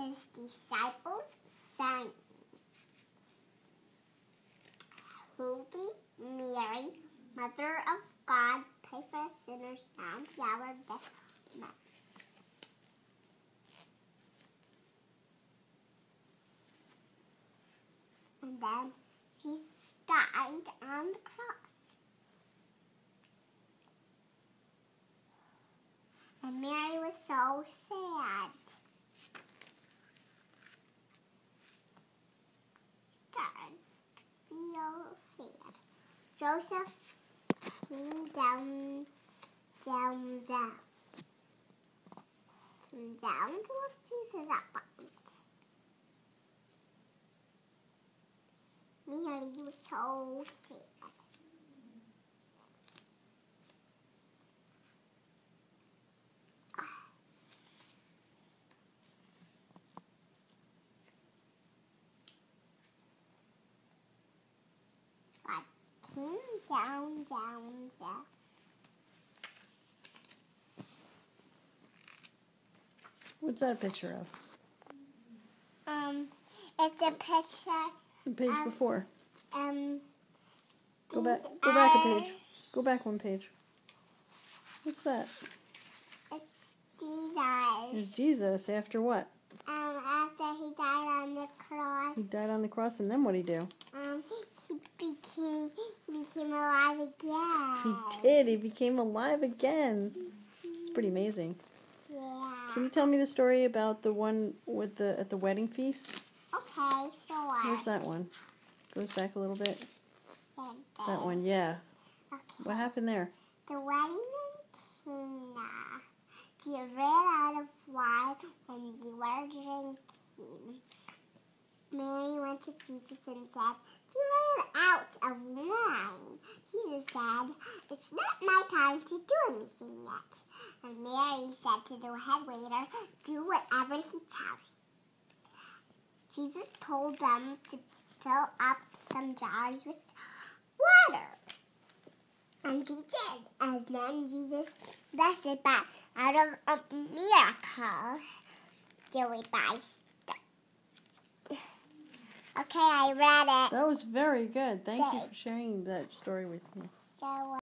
his disciples sang. Holy Mary, Mother of God, pray for us sinners now and hour of death. Amen. And then Jesus died on the cross. And Mary was so sad. Started to Joseph came down, down, down. Came down to lift Jesus up. Mary was so sad. God came down, down, down. What's that a picture of? Um, it's a picture. The page before. Um, Go back. Go back a page. Go back one page. What's that? It's Jesus. Is Jesus after what? Um, after he died on the cross, He died on the cross, and then what did he do? He became became alive again. He did. He became alive again. It's pretty amazing. Yeah. Can you tell me the story about the one with the at the wedding feast? Okay, sure. Where's that one? Goes back a little bit. That That one, yeah. Okay. What happened there? The wedding in Cana. They ran out of wine and they were drinking. Mary went to Jesus and said, out of wine. Jesus said, It's not my time to do anything yet. And Mary said to the head waiter, Do whatever he tells you. Jesus told them to fill up some jars with water. And he did. And then Jesus blessed it back out of a miracle. Really by stuff. Okay, I read it. That was very good. Thank you for sharing that story with me.